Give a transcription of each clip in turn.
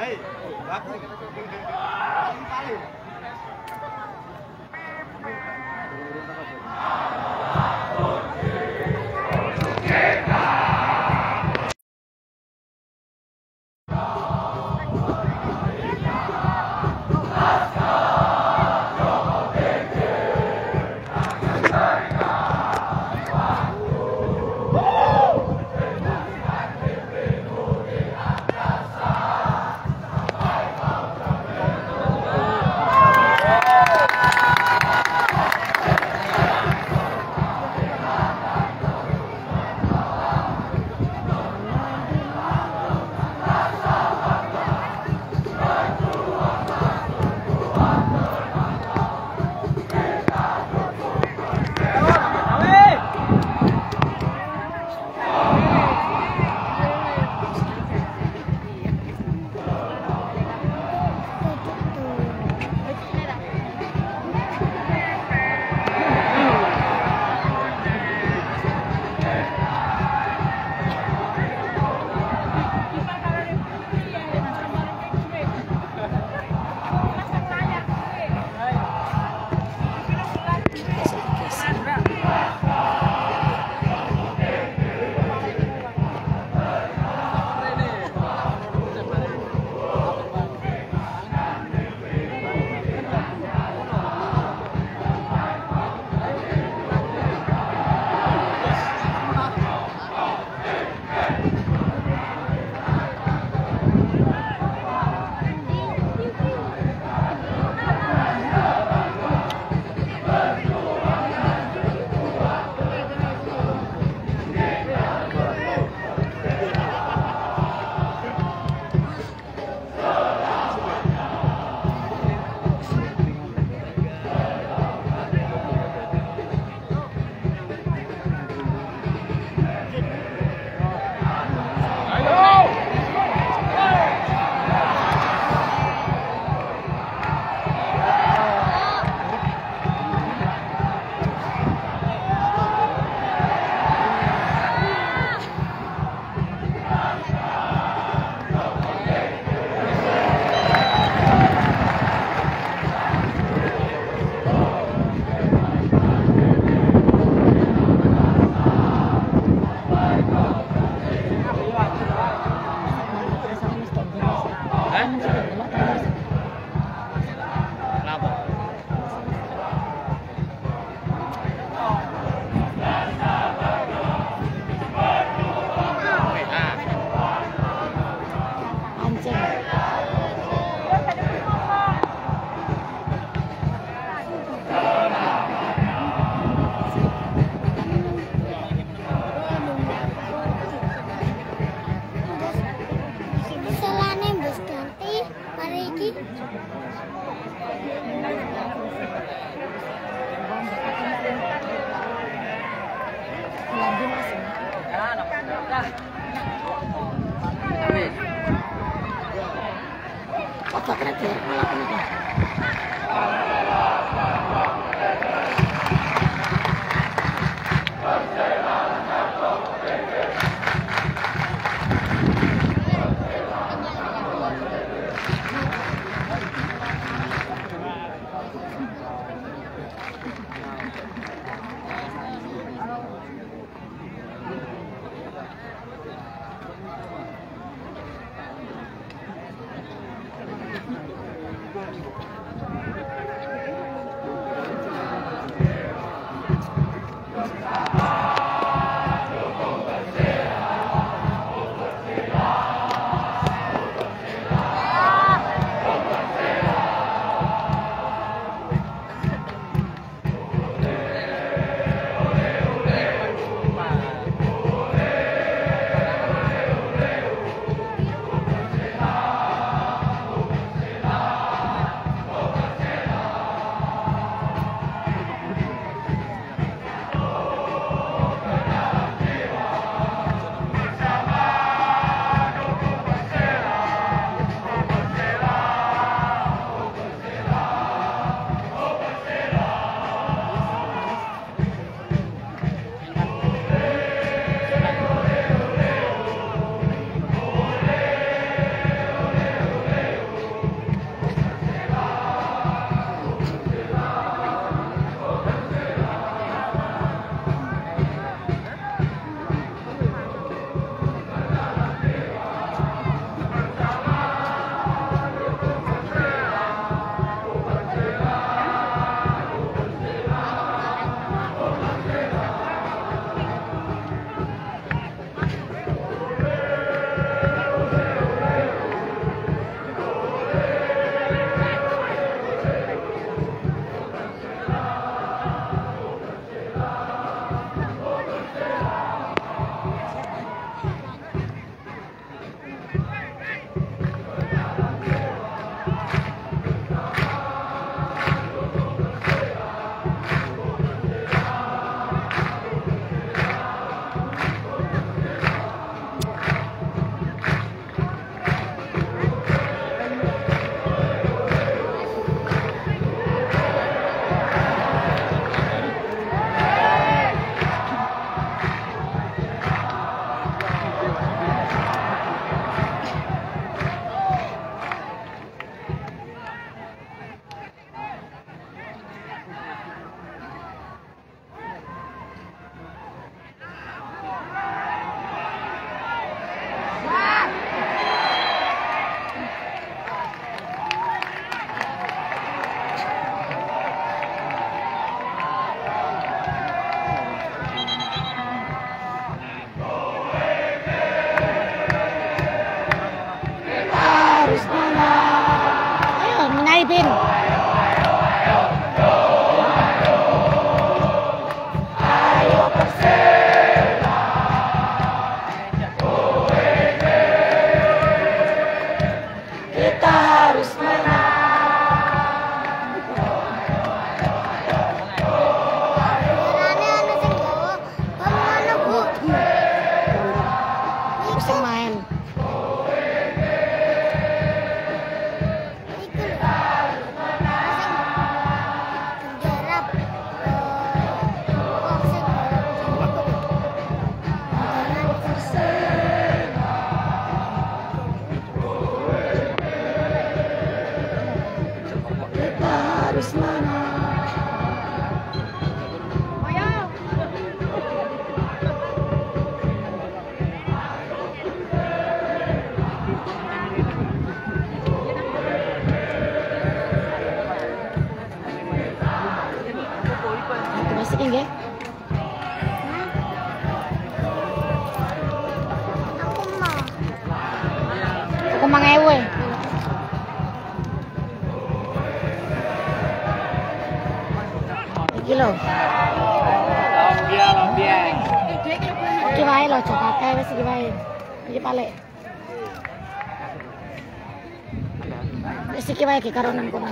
đấy subscribe cho kênh Ghiền Mì Menang. Aku masih nggih. Aku mau. Aku mangewe. Iki lho. Lombia, lombia. Iki wae lho, aja kakek wis iki wae. Iki palek. Wis kono.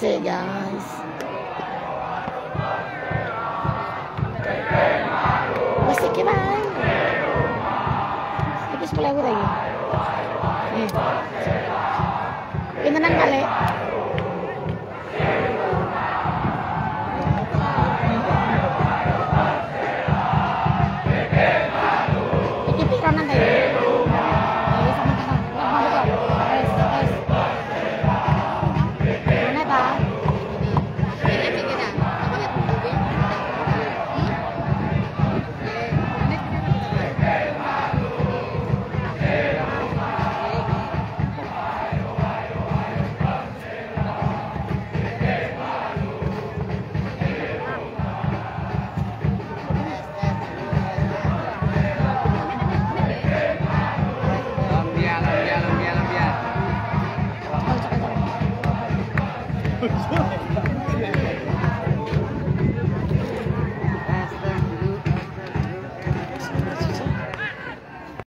Sih, guys. Wis iki wae. Iki lagi. Ini.